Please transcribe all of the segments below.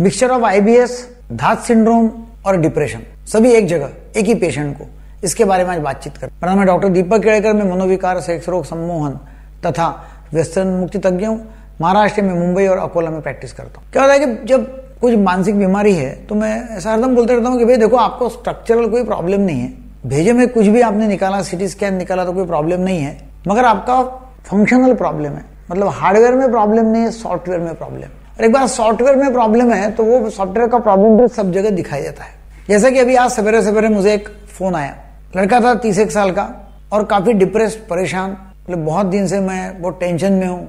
Mixture of IBS, Dhat syndrome और depression. सभी एक जगह, एक ही पेशेंट को। इसके बारे में आज बातचीत कर मैं डॉक्टर दीपक केड़कर में मनोविकार, सेक्स रोग सम्मोहन तथा व्यसन मुक्ति तज्ञ हूँ महाराष्ट्र में मुंबई और अकोला में प्रैक्टिस करता हूँ। क्या होता है कि जब कुछ मानसिक बीमारी है तो मैं ऐसा हरदम बोलते रहता हूँ कि भाई देखो, आपको स्ट्रक्चरल कोई प्रॉब्लम नहीं है। भेजे में कुछ भी आपने निकाला सिटी स्कैन निकाला तो कोई प्रॉब्लम नहीं है। मगर आपका फंक्शनल प्रॉब्लम है। मतलब हार्डवेयर में प्रॉब्लम नहीं है सॉफ्टवेयर में प्रॉब्लम और एक बार सॉफ्टवेयर में प्रॉब्लम है तो वो सॉफ्टवेयर का प्रॉब्लम भी सब जगह दिखाई देता है। जैसा कि अभी आज सवेरे सवेरे मुझे एक फ़ोन आया। लड़का था तीस एक साल का और काफ़ी डिप्रेस्ड परेशान। मतलब बहुत दिन से मैं, बहुत टेंशन में हूँ,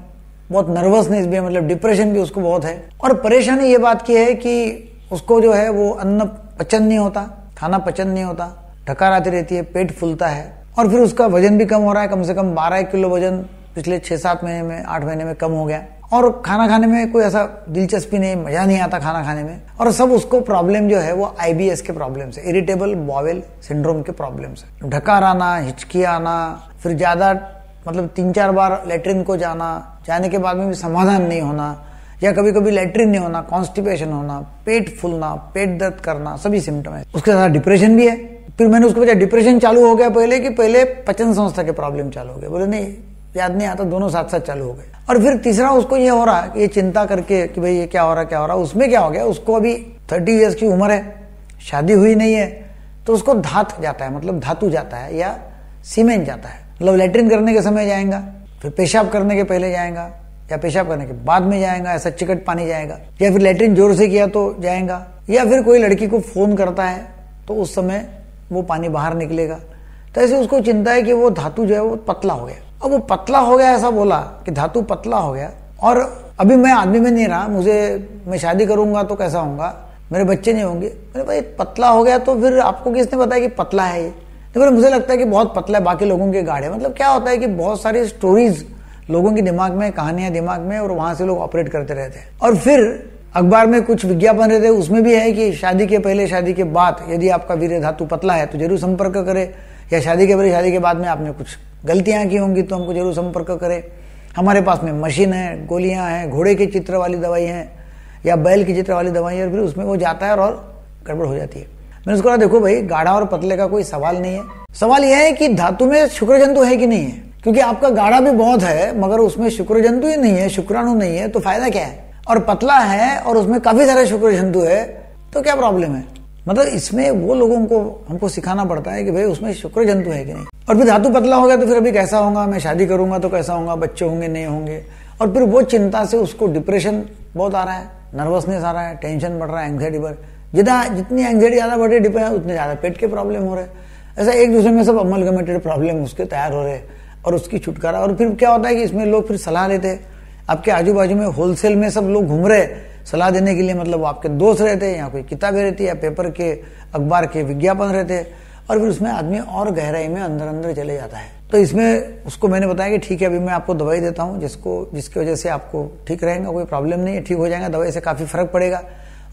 बहुत नर्वसनेस भी है मतलब डिप्रेशन भी उसको बहुत है। और परेशानी ये बात की है कि उसको जो है वो अन्न पचन नहीं होता, खाना पचन नहीं होता ढकार आती रहती है, पेट फूलता है। और फिर उसका वज़न भी कम हो रहा है, कम से कम बारह किलो वज़न पिछले छह सात महीने में, आठ महीने में कम हो गया। और खाना खाने में कोई ऐसा दिलचस्पी नहीं, मज़ा नहीं आता खाना खाने में। और सब उसको प्रॉब्लम जो है वो आईबीएस के प्रॉब्लम से इरिटेबल बॉवेल सिंड्रोम के प्रॉब्लम से ढकार आना हिचकी आना, फिर ज़्यादा मतलब तीन चार बार लेटरिन को जाना, जाने के बाद में भी समाधान नहीं होना, या कभी कभी लेटरिन नहीं होना कॉन्स्टिपेशन होना, पेट फूलना, पेट दर्द करना, सभी सिम्टम है। उसके साथ डिप्रेशन भी है। फिर मैंने उसको पूछा डिप्रेशन चालू हो गया पहले कि पहले पचन संस्था के प्रॉब्लम चालू हो गए। बोले, नहीं याद नहीं आता, दोनों साथ साथ चालू हो गए। और फिर तीसरा उसको ये हो रहा है कि ये चिंता करके कि भाई ये क्या हो रहा, क्या हो रहा, उसमें क्या हो गया, उसको अभी थर्टी ईयर्स की उम्र है, शादी हुई नहीं है तो उसको धात जाता है मतलब धातु जाता है या सीमेंट जाता है। मतलब लेटरिन करने के समय जाएगा, फिर पेशाब करने के पहले जाएगा, या पेशाब करने के बाद में जाएगा, ऐसा चिकट पानी जाएगा, या फिर लेटरिन ज़ोर से किया तो जाएगा, या फिर कोई लड़की को फ़ोन करता है तो उस समय वो पानी बाहर निकलेगा। तो ऐसे उसको चिंता है कि वो धातु जो है वो पतला हो गया। अब वो पतला हो गया, ऐसा बोला कि धातु पतला हो गया। और अभी मैं आदमी में नहीं रहा, मुझे, मैं शादी करूँगा तो कैसा होगा? मेरे बच्चे नहीं होंगे। अरे भाई पतला हो गया तो फिर आपको किसने बताया कि पतला है ये? तो मुझे लगता है कि बहुत पतला है, बाकी लोगों के गाढ़े। मतलब क्या होता है कि बहुत सारी स्टोरीज लोगों के दिमाग में, कहानियाँ दिमाग में, और वहाँ से लोग ऑपरेट करते रहते हैं। और फिर अखबार में कुछ विज्ञापन रहते हैं, उसमें भी है कि शादी के पहले, शादी के बाद यदि आपका वीर धातु पतला है तो ज़रूर संपर्क करे, या शादी के पहले, शादी के बाद में आपने कुछ गलतियाँ की होंगी तो हमको ज़रूर संपर्क करें। हमारे पास में मशीन है, गोलियाँ हैं, घोड़े के चित्र वाली दवाई हैं, या बैल की चित्र वाली दवाई है, और फिर उसमें वो जाता है और गड़बड़ हो जाती है। मैंने उसको कहा, देखो भाई, गाढ़ा और पतले का कोई सवाल नहीं है। सवाल यह है कि धातु में शुक्र जंतु है कि नहीं है? क्योंकि आपका गाढ़ा भी बहुत है, मगर उसमें शुक्र जंतु ही नहीं है, शुक्राणु नहीं है तो फ़ायदा क्या है? और पतला है और उसमें काफ़ी सारे शुक्र जंतु है तो क्या प्रॉब्लम है? मतलब इसमें वो लोगों को, हमको सिखाना पड़ता है कि भाई उसमें शुक्र जंतु है कि नहीं। और फिर धातु पतला हो गया तो फिर अभी कैसा होगा? मैं शादी करूँगा तो कैसा होगा? बच्चे होंगे, नहीं होंगे। और फिर वो चिंता से उसको डिप्रेशन बहुत आ रहा है नर्वसनेस आ रहा है टेंशन बढ़ रहा है एंग्जाइटी बढ़ जितना जितनी एंग्जाइटी ज़्यादा बढ़ रही डिप्रेशन उतने ज़्यादा पेट के प्रॉब्लम हो रहे हैं। ऐसा एक दूसरे में सब अमलगमेटेड प्रॉब्लम उसके तैयार हो रहे हैं और उसकी छुटकारा। और फिर क्या होता है कि इसमें लोग फिर सलाह लेते हैं। आपके आजू बाजू में होलसेल में सब लोग घूम रहे सलाह देने के लिए मतलब वो आपके दोस्त रहते हैं या कोई किताबें रहती है या पेपर के, अखबार के विज्ञापन रहते हैं और फिर उसमें आदमी और गहराई में अंदर अंदर चले जाता है। तो इसमें उसको मैंने बताया कि ठीक है, अभी मैं आपको दवाई देता हूँ, जिसको, जिसकी वजह से आपको ठीक रहेगा, कोई प्रॉब्लम नहीं है, ठीक हो जाएगा, दवाई से काफ़ी फ़र्क पड़ेगा।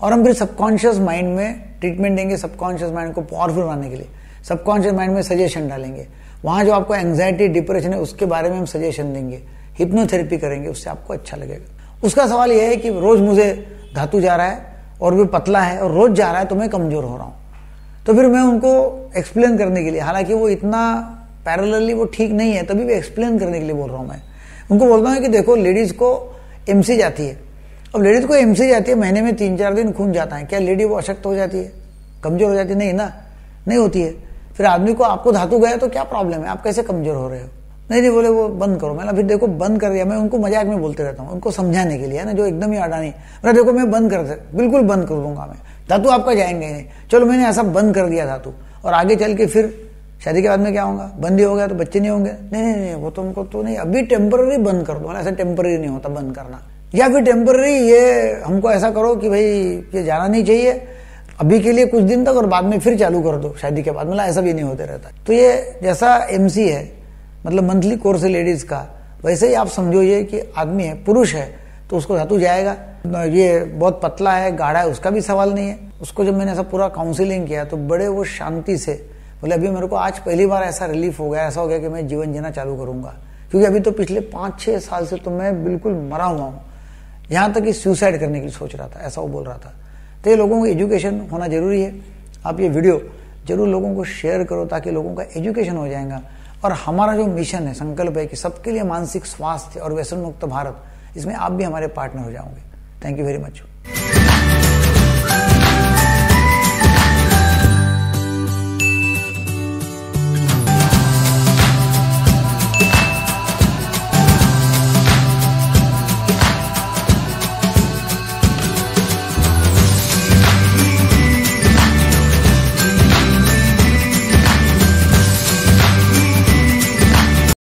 और हम फिर सबकॉन्शियस माइंड में ट्रीटमेंट देंगे, सबकॉन्शियस माइंड को पावरफुल बनाने के लिए। सबकॉन्शियस माइंड में सजेशन डालेंगे। वहाँ जो आपको एंग्जाइटी डिप्रेशन है, उसके बारे में हम सजेशन देंगे। हिप्नोथेरेपी करेंगे, उससे आपको अच्छा लगेगा। उसका सवाल यह है कि रोज मुझे धातु जा रहा है और भी पतला है और रोज जा रहा है तो मैं कमज़ोर हो रहा हूँ। तो फिर मैं उनको एक्सप्लेन करने के लिए, हालाँकि वो इतना पैरेलली वो ठीक नहीं है, तभी भी एक्सप्लेन करने के लिए बोल रहा हूँ मैं। उनको बोलता हूँ कि देखो लेडीज़ को एमसी जाती है। अब लेडीज़ को एमसी जाती है, महीने में तीन चार दिन खून जाता है। क्या लेडी वो अशक्त हो जाती है? कमज़ोर हो जाती है? नहीं ना, नहीं होती है। फिर आदमी को, आपको धातु गया तो क्या प्रॉब्लम है? आप कैसे कमज़ोर हो रहे हो? नहीं नहीं, बोले, वो बंद करो। मैंने फिर देखो, बंद कर दिया। मैं उनको मज़ाक में बोलते रहता हूँ, उनको समझाने के लिए, है ना, जो एकदम ही अडानी मैंने देखो, मैं बंद कर बिल्कुल बंद कर दूँगा मैं। धातु आपका जाएँगे नहीं। चलो, मैंने ऐसा बंद कर दिया धातु। और आगे चल के फिर शादी के बाद में क्या होगा? बंद ही हो गया तो बच्चे नहीं होंगे? नहीं नहीं नहीं, वो तो हमको तो नहीं, अभी टेम्पररी बंद कर दो। ऐसा टेम्पररी नहीं होता बंद करना। या फिर टेम्पररी ये हमको ऐसा करो कि भाई, ये जाना नहीं चाहिए। अभी के लिए कुछ दिन तक और बाद में फिर चालू कर दो। शादी के बाद मतलब ऐसा भी नहीं होते रहता। तो ये जैसा एमसी है मतलब मंथली कोर्स है लेडीज़ का, वैसे ही आप समझो ये कि आदमी है, पुरुष है तो उसको धातु जाएगा। ये बहुत पतला है, गाढ़ा है, उसका भी सवाल नहीं है। उसको जब मैंने ऐसा पूरा काउंसिलिंग किया तो बड़े वो शांति से, बोले, अभी मेरे को आज पहली बार ऐसा रिलीफ हो गया, ऐसा हो गया कि मैं जीवन जीना चालू करूँगा। क्योंकि अभी तो पिछले पाँच, छह साल से तो मैं बिल्कुल मरा हुआ हूँ। यहाँ तक कि सुसाइड करने की सोच रहा था, ऐसा वो बोल रहा था। तो ये लोगों को एजुकेशन होना ज़रूरी है। आप ये वीडियो ज़रूर लोगों को शेयर करो ताकि लोगों का एजुकेशन हो जाएगा। और हमारा जो मिशन है, संकल्प है कि सबके लिए मानसिक स्वास्थ्य और व्यसन मुक्त भारत, इसमें आप भी हमारे पार्टनर हो जाओगे। Thank you very much